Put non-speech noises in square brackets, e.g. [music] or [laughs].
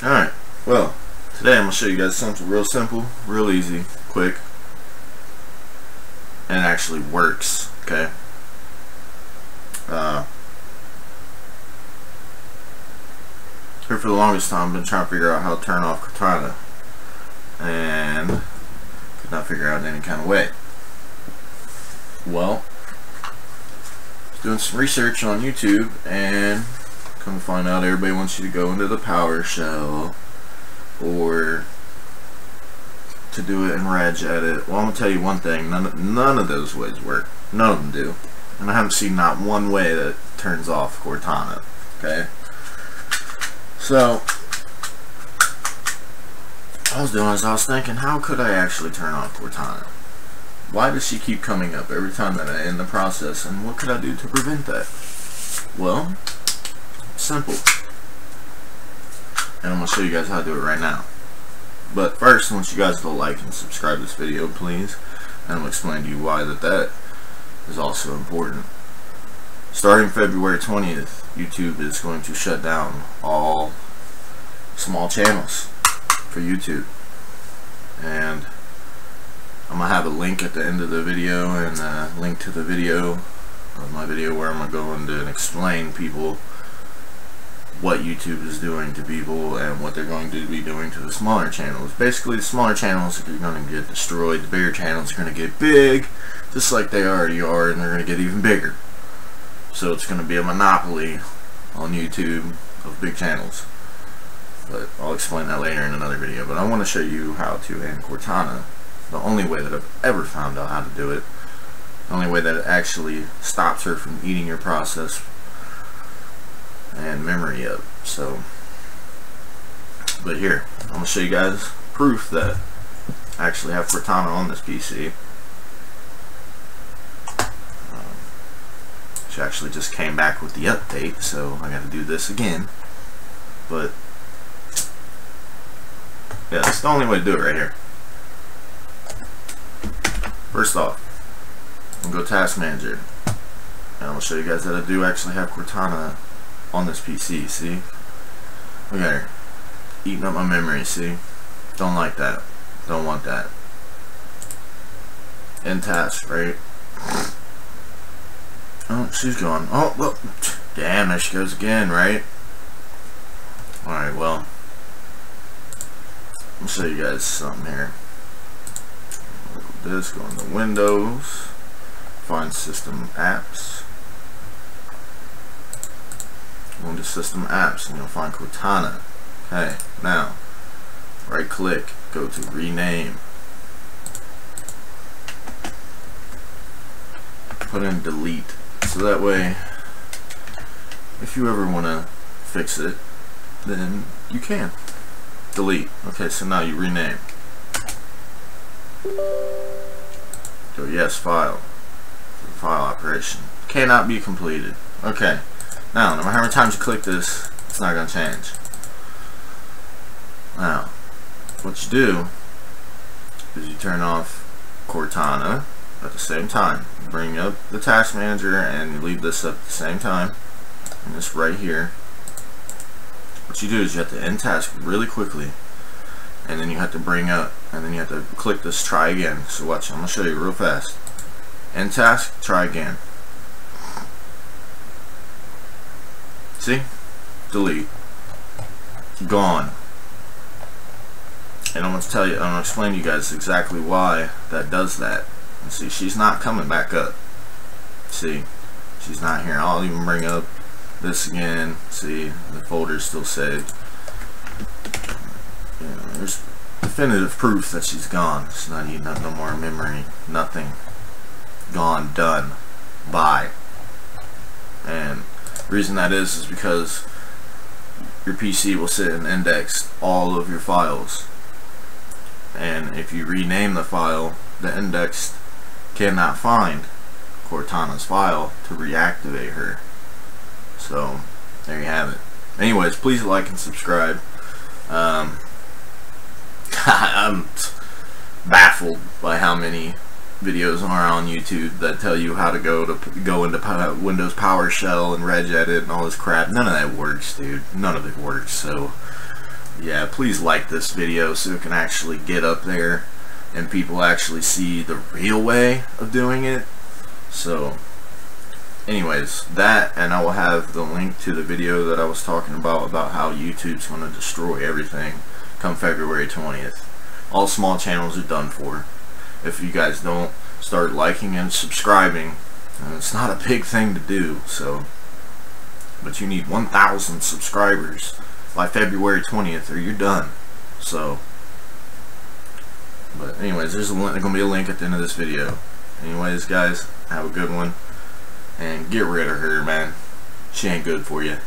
Alright, well, today I'm going to show you guys something real simple, real easy, quick, and actually works, okay? Uh, here for the longest time I've been trying to figure out how to turn off Cortana, and could not figure out any kind of way. Well, doing some research on YouTube, and come to find out everybody wants you to go into the PowerShell or to do it in regedit. Well, I'm going to tell you one thing. None of, none of those ways work. None of them do. And I haven't seen not one way that turns off Cortana. Okay? So, I was doing is I was thinking, how could I actually turn off Cortana? Why does she keep coming up every time that I end the process? And what could I do to prevent that? Well, Simple. And I'm going to show you guys how to do it right now. But first, I want you guys to like and subscribe this video, please. And I'm going to explain to you why that that is also important. Starting February 20th, YouTube is going to shut down all small channels for YouTube. And I'm going to have a link at the end of the video and a link to the video of my video where I'm going to go into and explain people what YouTube is doing to people and what they're going to be doing to the smaller channels. Basically, the smaller channels are going to get destroyed. The bigger channels are going to get big, just like they already are, and they're going to get even bigger. So it's going to be a monopoly on YouTube of big channels. But I'll explain that later in another video. But I want to show you how to end Cortana. The only way that I've ever found out how to do it. The only way that it actually stops her from eating your process and memory up. So, but here, I'm to show you guys proof that I actually have Cortana on this PC. Um, she actually just came back with the update, so I got to do this again. But, yeah, that's the only way to do it right here. First off, to go Task Manager. And I'll show you guys that I do actually have Cortana on this PC, see? Look at her. Eating up my memory, see? Don't like that. Don't want that. In task, right? Oh, she's gone. Oh, well, damn, there she goes again, right? Alright, well. I'll show you guys something here. This, go into Windows, find System Apps, go into System Apps and you'll find Cortana. Okay, now, right click, go to Rename. Put in Delete. So that way, if you ever want to fix it, then you can. Delete. Okay, so now you rename. Go yes, file. File operation. Cannot be completed. Okay. Now, no matter how many times you click this, it's not going to change. Now, what you do is you turn off Cortana at the same time. Bring up the task manager and you leave this up at the same time. And this right here. What you do is you have to end task really quickly. And then you have to bring up, and then you have to click this try again. So watch, I'm going to show you real fast. End task, try again. See? Delete. Gone. And I'm going to tell you, I'm going to explain to you guys exactly why that does that. And see, she's not coming back up. See? She's not here. I'll even bring up this again. See? The folder's still saved. You know, there's definitive proof that she's gone. She's not up no more memory. Nothing. Gone. Done. Bye. And the reason that is is because your PC will sit and index all of your files. And if you rename the file, the index cannot find Cortana's file to reactivate her. So, there you have it. Anyways, please like and subscribe. Um, [laughs] I'm baffled by how many videos are on YouTube that tell you how to go to go into Windows PowerShell and regedit and all this crap. None of that works, dude. None of it works. So yeah, please like this video so it can actually get up there and people actually see the real way of doing it. So, anyways, that and I will have the link to the video that I was talking about about how YouTube's going to destroy everything come February 20th. All small channels are done for. If you guys don't start liking and subscribing, it's not a big thing to do, so but you need 1,000 subscribers by February 20th or you're done. So, but anyways, there's, there's going to be a link at the end of this video. Anyways, guys, have a good one. And get rid of her, man. She ain't good for you.